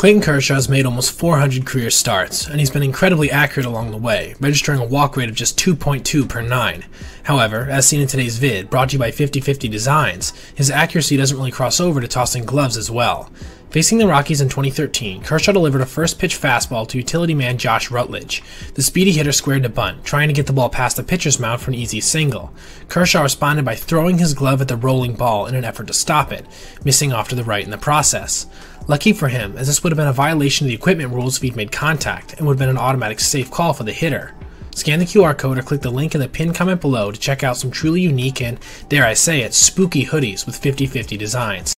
Clayton Kershaw has made almost 400 career starts, and he's been incredibly accurate along the way, registering a walk rate of just 2.2 per 9. However, as seen in today's vid, brought to you by 5050 Designs, his accuracy doesn't really cross over to tossing gloves as well. Facing the Rockies in 2013, Kershaw delivered a first pitch fastball to utility man Josh Rutledge. The speedy hitter squared to bunt, trying to get the ball past the pitcher's mound for an easy single. Kershaw responded by throwing his glove at the rolling ball in an effort to stop it, missing off to the right in the process. Lucky for him, as this would have been a violation of the equipment rules if he'd made contact, and would have been an automatic safe call for the hitter. Scan the QR code or click the link in the pinned comment below to check out some truly unique and, dare I say it, spooky hoodies with 50-50 designs.